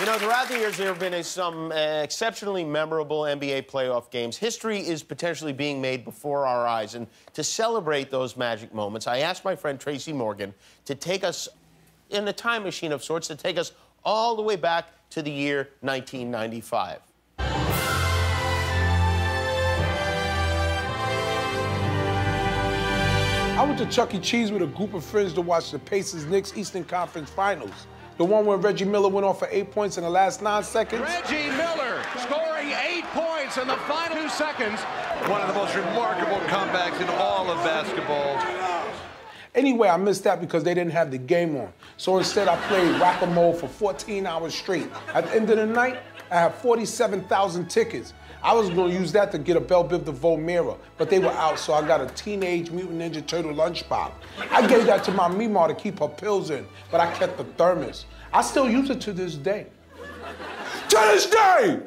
You know, throughout the years, there have been some uh, exceptionally memorable NBA playoff games. History is potentially being made before our eyes. And to celebrate those magic moments, I asked my friend Tracy Morgan to take us in a time machine of sorts, to take us all the way back to the year 1995. I went to Chuck E. Cheese with a group of friends to watch the Pacers Knicks Eastern Conference Finals. The one where Reggie Miller went off for eight points in the last nine seconds. Reggie Miller scoring eight points in the final two seconds. One of the most remarkable comebacks in all of basketball. Anyway, I missed that because they didn't have the game on. So instead, I played whack-a-mole for 14 hours straight. At the end of the night, I have 47,000 tickets. I was to use that to get a Bell Biv DeVoe mirror, but they were out, so I got a Teenage Mutant Ninja Turtle lunchbox. I gave that to my Mima to keep her pills in, but I kept the thermos. I still use it to this day. To this day!